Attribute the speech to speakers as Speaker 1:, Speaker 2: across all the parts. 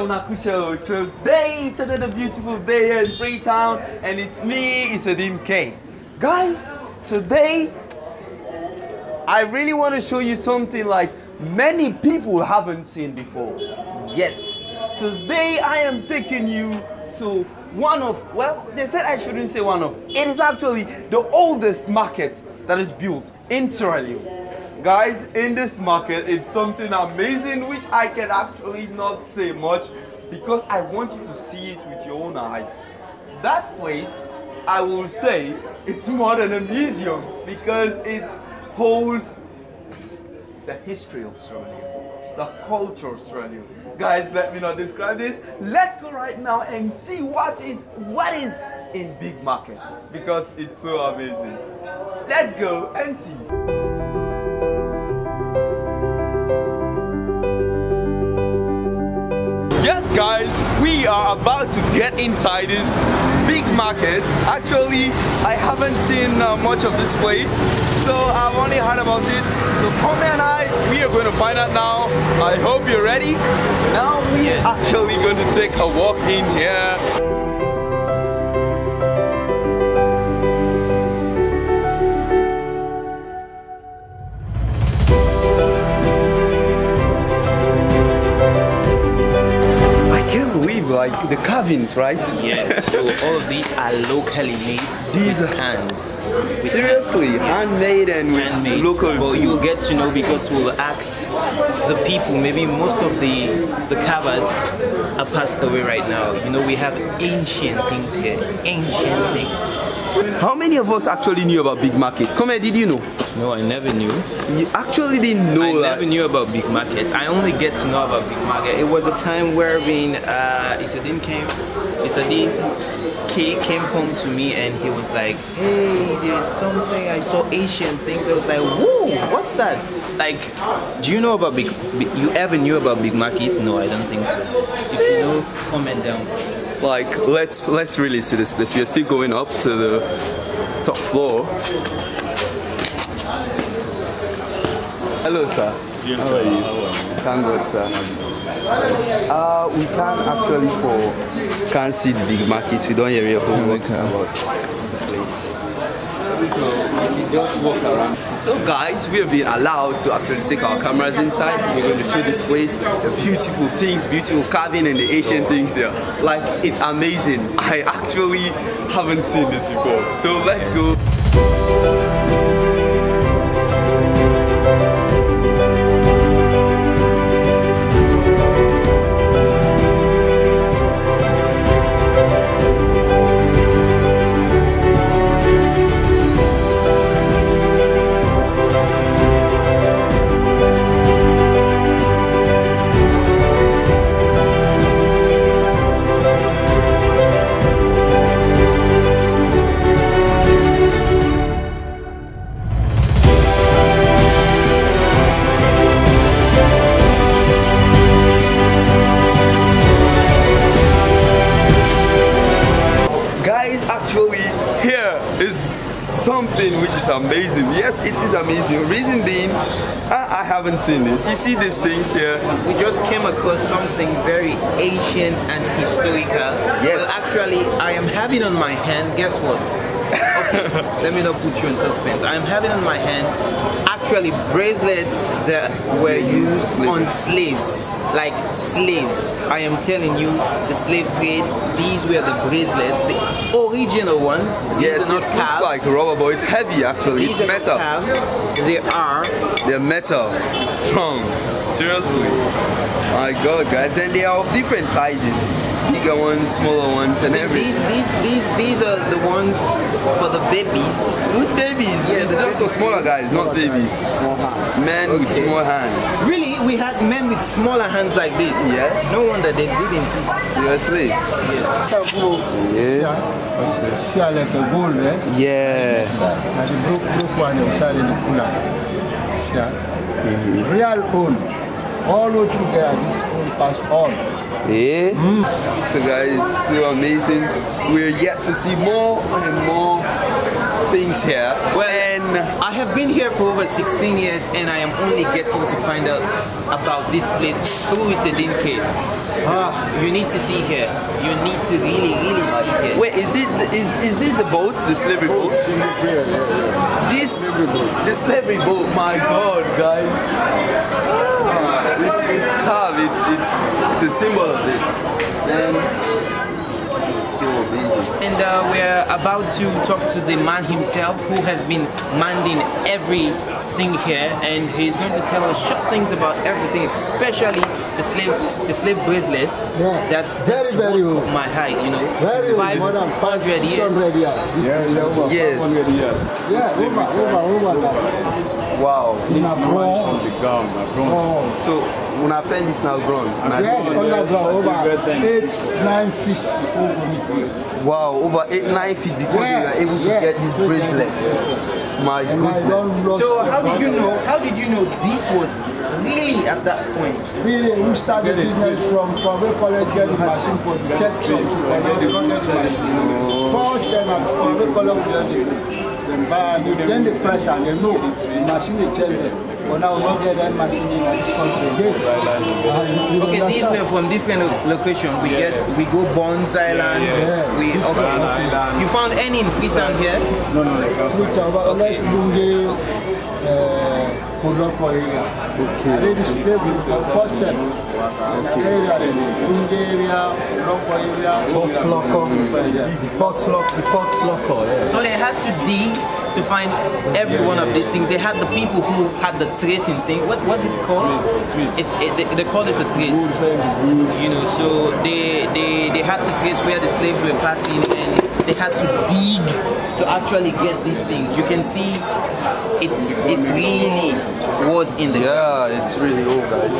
Speaker 1: Leonakusho. Today, it's another beautiful day here in Freetown, and it's me, Issadin K. Guys, today, I really want to show you something like many people haven't seen before. Yes, today I am taking you to one of, well, they said I shouldn't say one of, it is actually the oldest market that is built in Sierra Leone. Guys, in this market, it's something amazing which I can actually not say much because I want you to see it with your own eyes. That place, I will say, it's more than a museum because it holds the history of Leone, the culture of Leone. Guys, let me not describe this. Let's go right now and see what is what is in Big Market because it's so amazing. Let's go and see. Guys, we are about to get inside this big market. Actually, I haven't seen uh, much of this place, so I've only heard about it. So Kome and I, we are going to find out now. I hope you're ready. Now we are actually going to take a walk in here. Like the carvings, right?
Speaker 2: Yeah, so all of these are locally made.
Speaker 1: These
Speaker 2: with
Speaker 1: are-
Speaker 2: hands. With
Speaker 1: Seriously, handmade and with
Speaker 2: handmade.
Speaker 1: local
Speaker 2: But
Speaker 1: tools.
Speaker 2: you'll get to know because we'll ask the people. Maybe most of the the carvers are passed away right now. You know, we have ancient things here. Ancient things.
Speaker 1: How many of us actually knew about Big Market? Come here, did you know?
Speaker 2: No, I never knew.
Speaker 1: You actually didn't know
Speaker 2: I
Speaker 1: that.
Speaker 2: never knew about big markets. I only get to know about big market. It was a time where when uh, Issadin came, Issadin K came home to me and he was like, "Hey, there's something. I saw Asian things." I was like, "Whoa, what's that?" Like, do you know about big? big you ever knew about big market? No, I don't think so. If you know, comment down.
Speaker 1: Like, let's let's really see this place. We are still going up to the top floor. Hello, sir. How are you? Thank God, sir. Uh, we can't actually for can't see the big market. We don't hear a whole lot about the place. So we can just walk around. So guys, we have been allowed to actually take our cameras inside. We're going to show this place, the beautiful things, beautiful carving and the Asian things here. Like it's amazing. I actually haven't seen this before. So let's go. Amazing. Yes, it is amazing. Reason being, I, I haven't seen this. You see these things here?
Speaker 2: We just came across something very ancient and historical.
Speaker 1: Yes.
Speaker 2: Well, actually, I am having on my hand, guess what? Okay, let me not put you in suspense. I am having on my hand actually bracelets that were used on slaves. Like slaves. I am telling you, the slave trade, these were the bracelets, the original ones.
Speaker 1: Yes, it
Speaker 2: not
Speaker 1: looks
Speaker 2: carved.
Speaker 1: like rubber, but it's heavy actually.
Speaker 2: These
Speaker 1: It's metal.
Speaker 2: carved. They are
Speaker 1: They're metal. It's strong. Seriously. My God, guys, and they are of different sizes. Bigger ones, smaller ones, and everything.
Speaker 2: these these these these are the ones for the babies.
Speaker 1: With babies.
Speaker 2: Yes,
Speaker 1: it's just for smaller guys, not babies.
Speaker 3: Small hands.
Speaker 1: Men with small hands.
Speaker 2: Really, we had men with smaller hands like this.
Speaker 1: Yes.
Speaker 2: No wonder they didn't eat.
Speaker 1: They were slaves. Yes. Yeah.
Speaker 3: See how like a gold, eh?
Speaker 1: Yeah.
Speaker 3: And the broke, broke one outside in the cooler. See? Real own. All what you get, this own pass on.
Speaker 1: Yeah. Mm. So guys, it's so amazing. We're yet to see more and more things here.
Speaker 2: Well,
Speaker 1: and
Speaker 2: I have been here for over 16 years and I am only getting to find out about this place through Issadin K. Ah, you need to see here. You need to really, really see here.
Speaker 1: wait, is it is is this the boat, the slavery boat? This the slavery boat. My God, guys. Ah, it's, it's carved. It's it's a symbol of it. Man, it's so amazing.
Speaker 2: And uh, we're about to talk to the man himself who has been minding everything here and he's going to tell us short things about everything, especially the slave the slave bracelets.
Speaker 3: Yeah.
Speaker 2: That's,
Speaker 3: Very,
Speaker 2: that's
Speaker 3: very
Speaker 2: what
Speaker 3: old.
Speaker 2: my height, you know.
Speaker 3: Very old, more than
Speaker 2: 500 years.
Speaker 3: 600 years.
Speaker 4: Yeah, yeah, over
Speaker 1: Yes.
Speaker 4: 500 years.
Speaker 3: Yeah, over, over, over that.
Speaker 1: Wow.
Speaker 3: In a
Speaker 4: On the ground, ground.
Speaker 3: Oh,
Speaker 1: So when I find this now grown.
Speaker 3: yes,
Speaker 4: yes,
Speaker 3: underground, over eight, nine feet before we meet this.
Speaker 1: Wow, over eight nine feet before
Speaker 3: Yeah,
Speaker 1: you are able to
Speaker 3: yeah,
Speaker 1: get
Speaker 3: to get
Speaker 1: bracelets.
Speaker 3: this bracelet.
Speaker 1: My
Speaker 3: And
Speaker 1: goodness.
Speaker 2: So how did you know how did you know this was really at that point?
Speaker 3: Really, we started
Speaker 4: Get it,
Speaker 3: business from from we college get the machine for the check shop. But now we don't machine. First then I'm from we college get the them buy and then the price and they know the machine they tell them. But now we don't get that machine in this country again. Uh,
Speaker 2: Okay, these
Speaker 3: understand?
Speaker 2: were from different lo- locations. We get we go Bunce Island.
Speaker 3: yeah.
Speaker 2: We okay.
Speaker 4: Island.
Speaker 2: You found any in Freetown here?
Speaker 4: No, no, they can't
Speaker 3: Which are about less Lunge, uh, Yeah.
Speaker 5: Yeah.
Speaker 2: So they had to dig to find every one of these things. They had the people who had the tracing thing. What was it called?
Speaker 4: Trace.
Speaker 2: It's it, they, they call it a trace. You know, so they they they had to trace where the slaves were passing, and they had to dig to actually get these things. You can see, it's it's really was in the
Speaker 1: Yeah, it's really old, guys.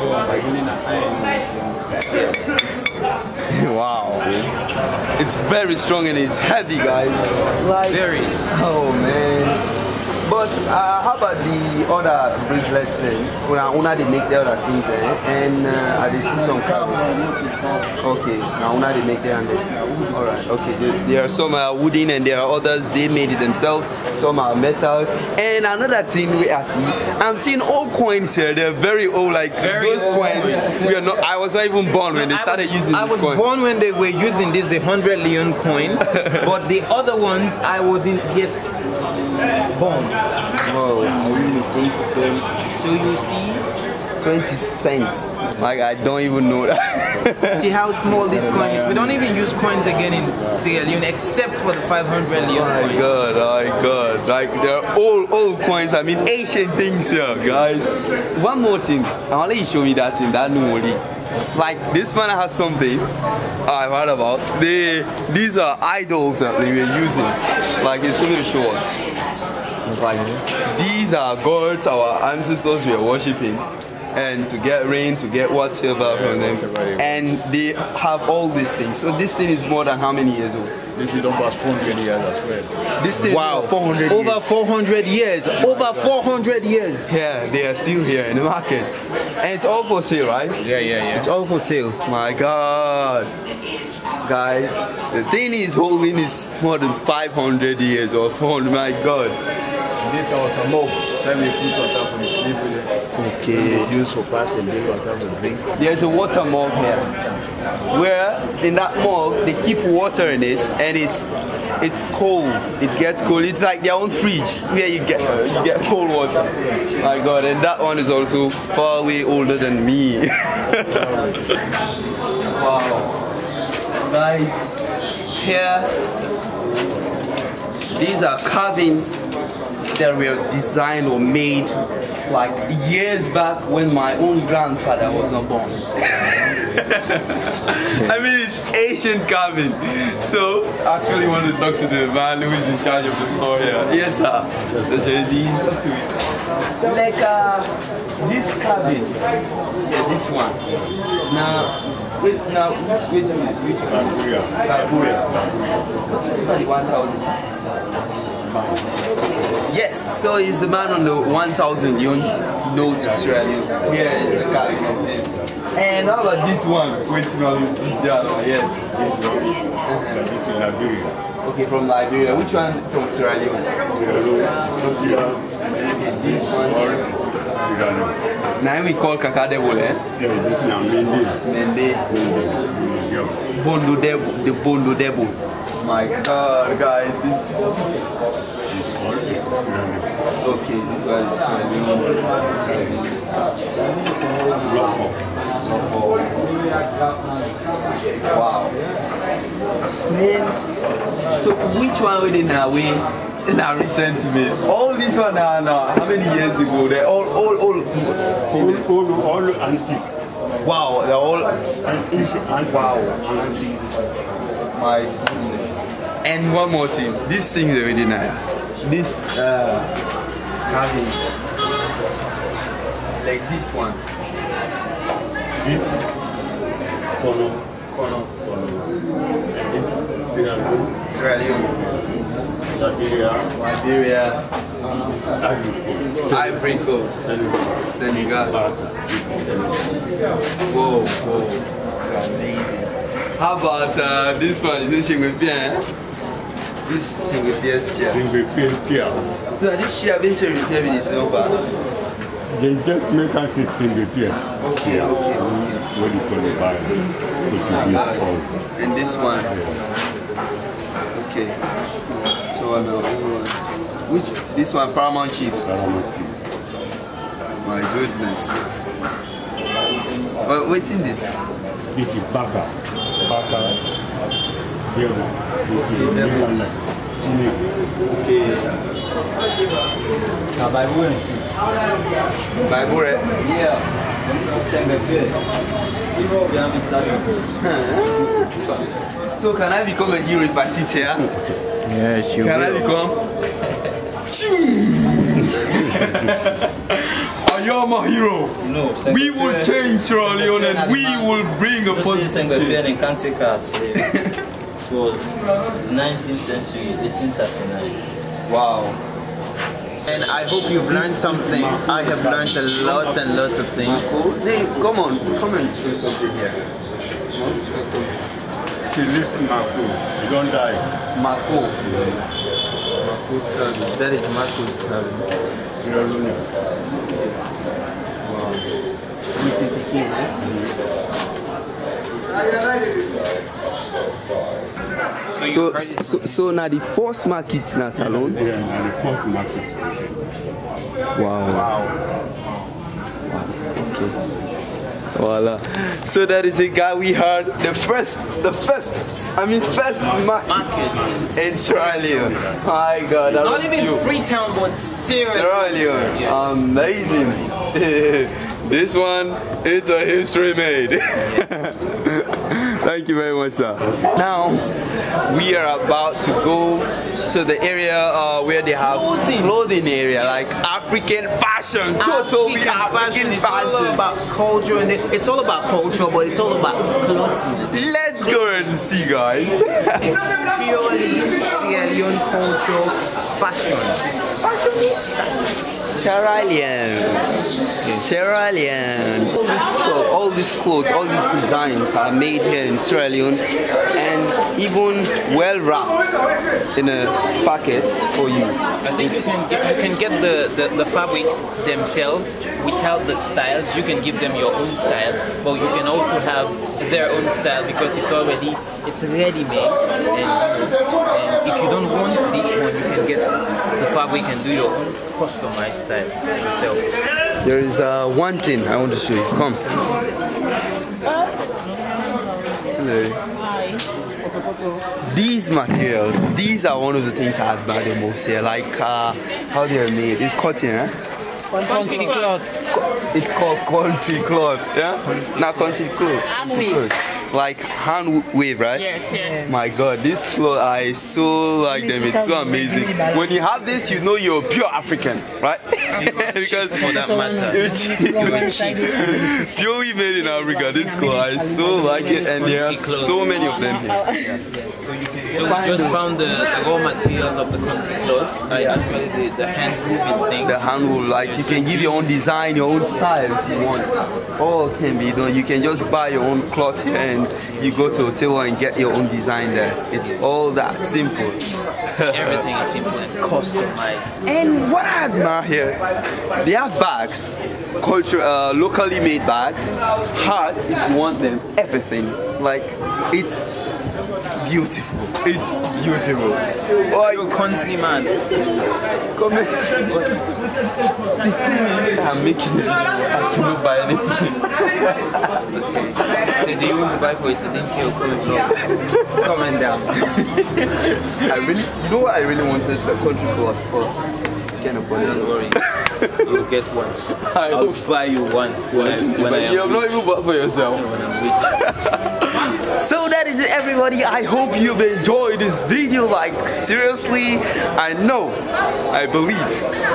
Speaker 1: wow. It's very strong and it's heavy, guys. Like,
Speaker 2: very.
Speaker 1: oh man. But uh, how about the other bracelets then? Una, una they make the other things eh? and uh, I they see some carbon. Okay, now una they make them and then. Alright, okay. There, there are some are wooden and there are others they made it themselves. Some are metal. And another thing we are seeing. I'm seeing old coins here. They're very old, like
Speaker 2: Very
Speaker 1: those
Speaker 2: old
Speaker 1: coins. We are not. I was not even born when they started
Speaker 2: was-
Speaker 1: using
Speaker 2: I was
Speaker 1: coin.
Speaker 2: born when they were using this, the 100 leon coin, but the other ones I was in, yes, born.
Speaker 1: Whoa, oh,
Speaker 2: So you see,
Speaker 1: 20 cents. Like I don't even know that.
Speaker 2: see how small this coin is. We don't even use coins again in Sierra Leone except for the 500 leon
Speaker 1: Oh my
Speaker 2: coin.
Speaker 1: god, oh my god. Like they're all old coins. I mean ancient things here, guys. One more thing. I want you show me that thing, that new. Like this man has something I've heard about. They these are idols that they were using. Like it's going to show us. Like these are gods our ancestors were worshipping. And to get rain, to get whatever from them. And they have all these things. So this thing is more than how many years old?
Speaker 4: This is don't 400 years as well.
Speaker 1: This thing
Speaker 2: Wow,
Speaker 1: is over 400
Speaker 2: over
Speaker 1: years.
Speaker 2: 400 years, over 400 years.
Speaker 1: Yeah, they are still here in the market. And it's all for sale, right?
Speaker 4: Yeah, yeah, yeah.
Speaker 2: It's all for sale.
Speaker 1: My god. Guys, the thing is holding is more than 500 years or 400. My god.
Speaker 4: This is our mug. Some we put of the sleep with it.
Speaker 1: Okay.
Speaker 4: Use for pass and drink top of drink.
Speaker 1: There's a water mug here. Where in that mug they keep water in it and it's it's cold. It gets cold. It's like their own fridge where you get you get cold water. My god, and that one is also far way older than me. wow. Guys, here these are carvings that were designed or made like years back when my own grandfather was not born. I mean, it's ancient carving. So, I actually want to talk to the man who is in charge of the store here. Yes, sir. That's really talk to me. Like uh, this carving, yeah, this one. Now, wait, now, which, wait a minute, which one?
Speaker 4: Bacteria.
Speaker 1: Bai Bureh. What's everybody 1,000? Yes, so he's the man on the 1,000 yuns note Sierra Leone. Here is the cabinet there. And how about this one? Wait, no, this one, yes.
Speaker 6: This is Liberia.
Speaker 1: Okay, from Liberia. Which one from Sierra Leone?
Speaker 6: Sierra Leone.
Speaker 1: Okay, this one.
Speaker 6: Sierra Leone.
Speaker 1: Now we call Kakadebo, eh?
Speaker 6: Yeah, this is Namindi.
Speaker 1: Mende.
Speaker 6: Yeah.
Speaker 1: Bondo Debo, the Bondo Debo. My God, guys, this. Okay, this one is Sierra Leone.
Speaker 6: Loco.
Speaker 1: Wow. Man, so which one were they now? We now recent me. All this one now, now. How many years ago? They all, all, all.
Speaker 6: All, all, all antique.
Speaker 1: Wow, they're all ancient. Wow, antique. My goodness. And one more thing. This thing is already nice. This uh, having like this one.
Speaker 6: This Kono.
Speaker 1: Kono,
Speaker 6: Kono. And this Sierra Leone.
Speaker 1: Sierra Leone,
Speaker 6: Liberia.
Speaker 1: Liberia,
Speaker 6: Ivory
Speaker 1: Ivory Coast,
Speaker 6: Senegal.
Speaker 1: Senegal. Whoa, whoa, amazing. How about uh, this one? Is this Shingwepien? This Shingwepien chair.
Speaker 6: Zimbabwe here.
Speaker 1: So this chair been serving in the silver.
Speaker 6: They just make us a Zimbabwe.
Speaker 1: Okay, okay, okay.
Speaker 6: What do you call it? By Portuguese called.
Speaker 1: And this one. Okay. So uh, the other one. Which this one Paramount Chiefs.
Speaker 6: Paramount Chief.
Speaker 1: My goodness. But what's in this?
Speaker 6: This is Baka. Baka. Devil. This is
Speaker 1: devil.
Speaker 6: Devil. Snake.
Speaker 1: Okay.
Speaker 5: Bible and seed.
Speaker 1: Bible, right?
Speaker 5: Yeah. This is Sembe good. You have to study.
Speaker 1: So can I become a hero if I sit here?
Speaker 5: Yes, you
Speaker 1: Can I become? Are you my hero?
Speaker 5: No,
Speaker 1: We will change Sierra Leone and we will bring a
Speaker 5: This is
Speaker 1: positive
Speaker 5: Sembe
Speaker 1: change.
Speaker 5: It was 19th century, 1839.
Speaker 1: Wow.
Speaker 2: And I hope you've learned something. I have learned a lot and lots of things.
Speaker 1: Hey, come on, come and show something here. Come on, show something.
Speaker 6: She lives Mako. You don't die.
Speaker 1: Marco. Marco's cabin.
Speaker 2: That is Marco's cabin.
Speaker 6: Sierra Leone.
Speaker 1: Wow. Meeting Peking, eh? So, so, so now the first market na salon.
Speaker 6: Yeah, and the fourth market.
Speaker 1: Wow. Okay. Voila. So that is a guy we heard the first, the first, I mean first market in Sierra Leone. My God,
Speaker 2: Not even
Speaker 1: you.
Speaker 2: Freetown, but Sierra.
Speaker 1: Sierra Leone. Amazing. this one, it's a history made. Thank you very much, sir. Now, we are about to go to the area uh, where they have
Speaker 2: Clothing.
Speaker 1: clothing area, like African fashion, totally
Speaker 2: African fashion.
Speaker 1: African
Speaker 2: It's all about culture, and it's all about culture, but it's all about clothing.
Speaker 1: Let's go and see, guys.
Speaker 2: It's purely Sierra Leone culture, fashion. Fashionista.
Speaker 1: Sierra Leone. Sierra Leone. All stuff, all these clothes, all these designs are made here in Sierra Leone and even well wrapped in a packet for you.
Speaker 7: I think you can get, you can get the, the, the fabrics themselves without the styles. You can give them your own style, but you can also have their own style because it's already it's ready made. And, and if you don't want this one, you can get the fabric and do your own customized style yourself.
Speaker 1: There is uh, one thing I want to show you. Come. Hello. These materials, these are one of the things I admire the most here. Like uh, how they are made. It's cotton, eh?
Speaker 8: Country cloth.
Speaker 1: It's called country cloth, yeah? Not country cloth. Country cloth. Like hand wave, right?
Speaker 8: Yes, yes.
Speaker 1: My God, this clothes I so like them. It's so amazing. When you have this, you know you're pure African, right? because
Speaker 2: For that matter.
Speaker 1: purely made in Africa. This clothes I so like it, and there are so many of them here.
Speaker 2: So we just found the, the raw materials of the country clothes. I actually the, the hand woven thing.
Speaker 1: The hand wool, like you can give your own design, your own style if you want. All can be done. You can just buy your own cloth here and you go to tailor and get your own design there. It's all that simple.
Speaker 2: Everything is simple and customized.
Speaker 1: And what I admire here, they have bags, culture, uh, locally made bags, hats if you want them, everything. Like it's beautiful. It's beautiful. Oh,
Speaker 2: You country man.
Speaker 1: come here. The thing is, I'm making it. I cannot buy anything.
Speaker 2: So do you want to buy for Issadin K or Cool Vlogs? Comment down.
Speaker 1: I really, you know what I really wanted the country cloth for. Can't afford
Speaker 2: Don't worry. You'll get one.
Speaker 1: I
Speaker 2: I'll
Speaker 1: hope.
Speaker 2: buy you one when I, when I
Speaker 1: But you have
Speaker 2: am
Speaker 1: not even bought for yourself. So that is it everybody. I hope you've enjoyed this video. Like seriously, I know, I believe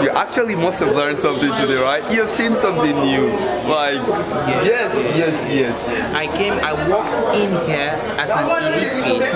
Speaker 1: you actually must have learned something today, right? You have seen something new. Like yes, yes, yes.
Speaker 2: I came, I walked in here as an illiterate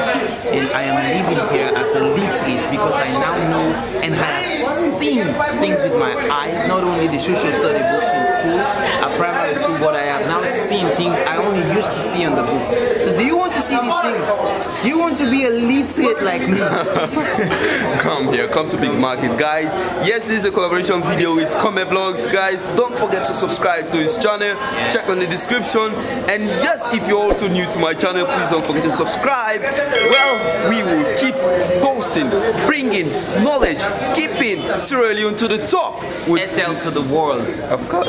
Speaker 2: and I am living here as a literate because I now know and have seen things with my eyes, not only the social study books in school, at primary school, but I have now seen things I only used to see on the book. So do you want to see these things? Do you want to be a literate like me?
Speaker 1: come here, come to Big Market, guys. Yes, this is a collaboration video with Kome Vlogs, guys. Don't forget to subscribe to his channel. Check on the description. And yes, if you're also new to my channel, please don't forget to subscribe. Well, we will keep posting, bringing knowledge, keeping Sierra Leone to the top. With
Speaker 2: SL to the world.
Speaker 1: of course.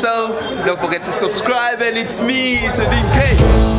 Speaker 1: So don't forget to subscribe, and it's me, Issadin K.